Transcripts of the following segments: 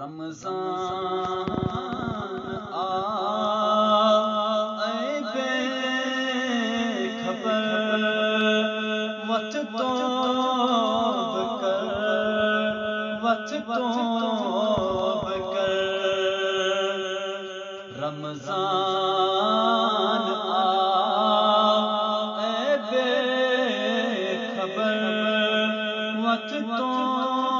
रमज़ान आ बे खबर तो कर तो कर रमज़ान आ बे खबर तो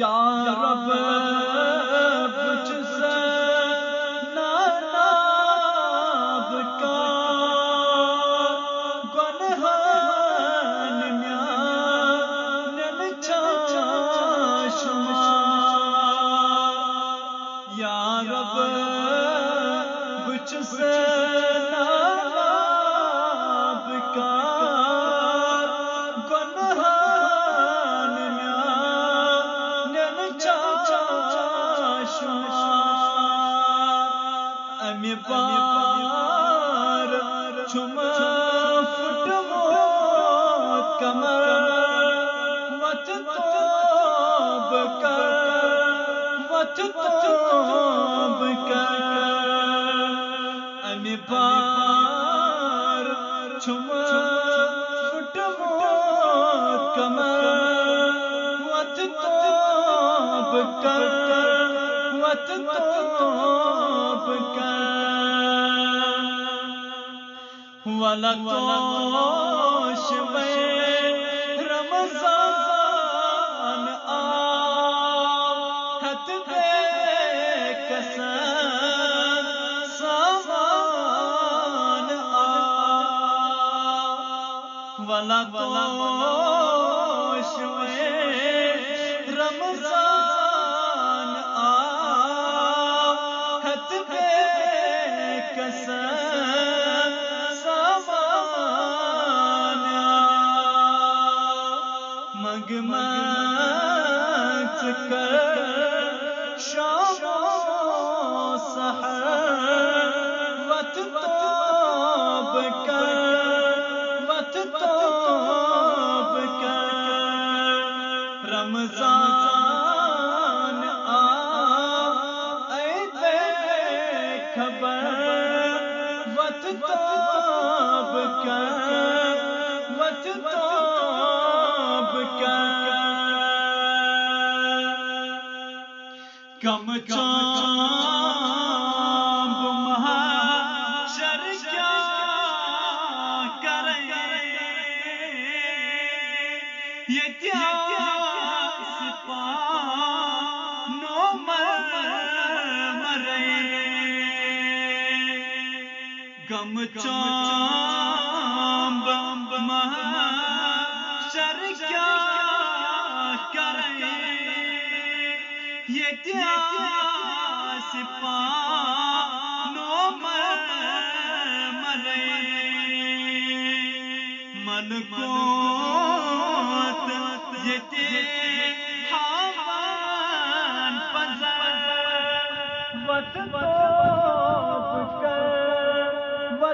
या पार, छुम फुटमो कमर वत तोब कर वत तोब कर। अमि पार, छुम फुटमो कमर वत तोब कर वत तोब वाला में रमज़ान आ कसम सामान खबर, वत तोब कर वत तोब कर कम चांब महाशर क्या करे? ये त्यास पानो गम चांब महाशर क्या करे? ये त्यास पानो मरे। मन को ये हावान पजर वत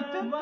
But